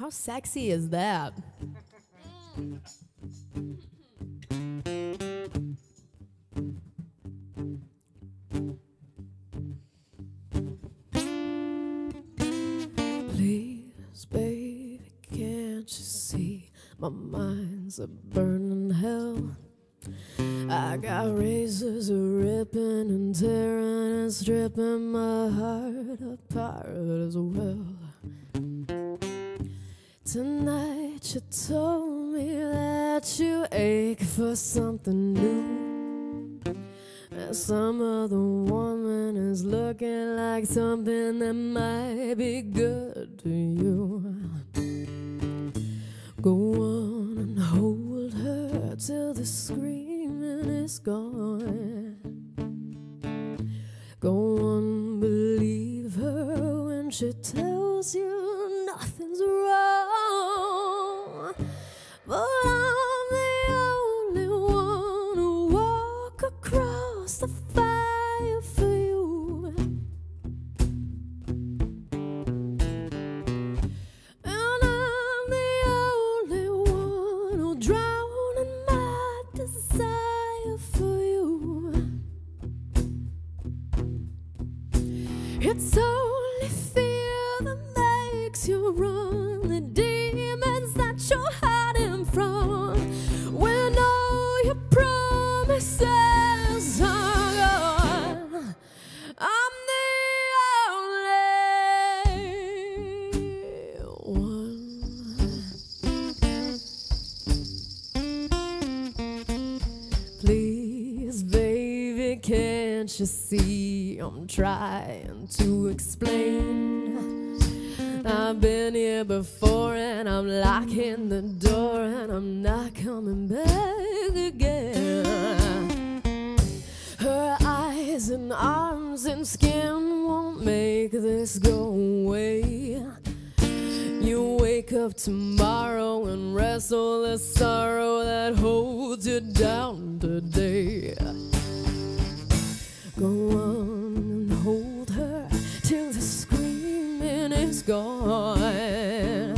How sexy is that? Please, baby, can't you see my mind's a burning hell? I got razors ripping and tearing and stripping my heart apart as well. Tonight you told me that you ache for something new. And some other woman is looking like something that might be good to you. Go on and hold her till the screaming is gone. Go on, believe her when she tells the fire for you. And I'm the only one who'll drown in my desire for you. It's only you see I'm trying to explain? I've been here before and I'm locking the door and I'm not coming back again. Her eyes and arms and skin won't make this go away. You wake up tomorrow and wrestle the sorrow that holds you down today. Go on and hold her till the screaming is gone.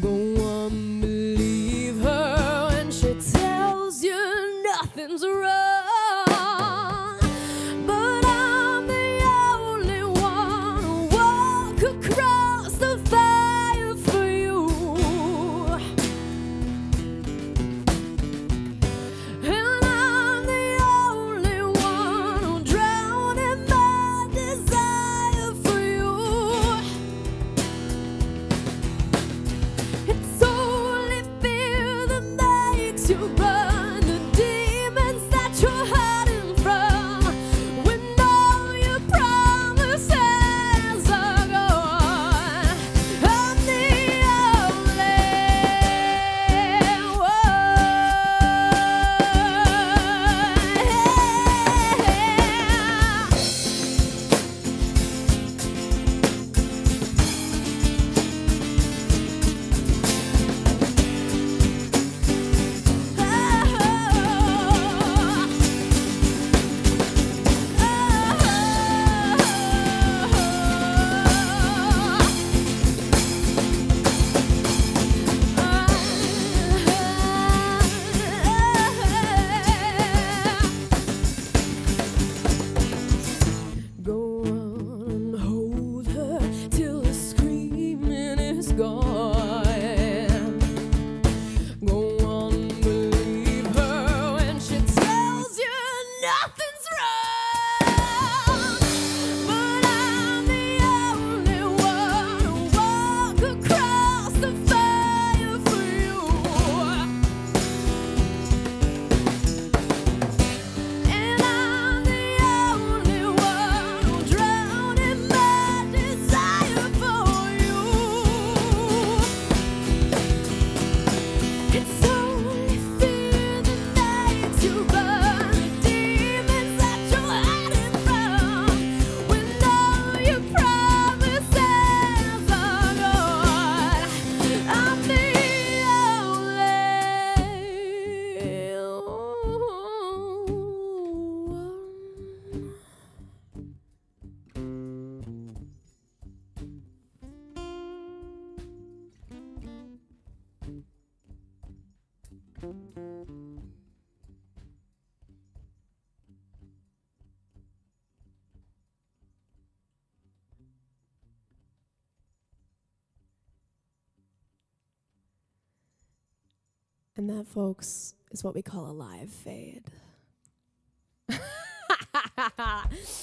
Go on, believe her when she tells you nothing's wrong. And that, folks, is what we call a live fade.